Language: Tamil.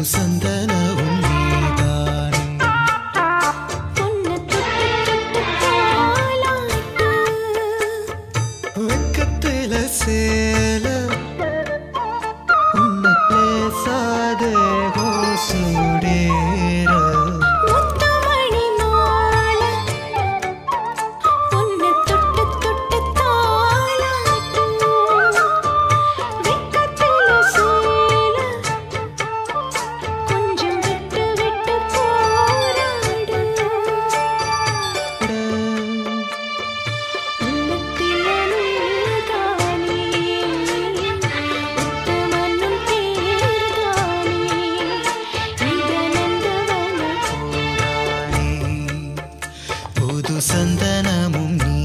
பொன்னும் சந்தனவும் வெக்கத்தில சேல உன்னை பேசாதே கோசுடே புது சந்தனமும் நீ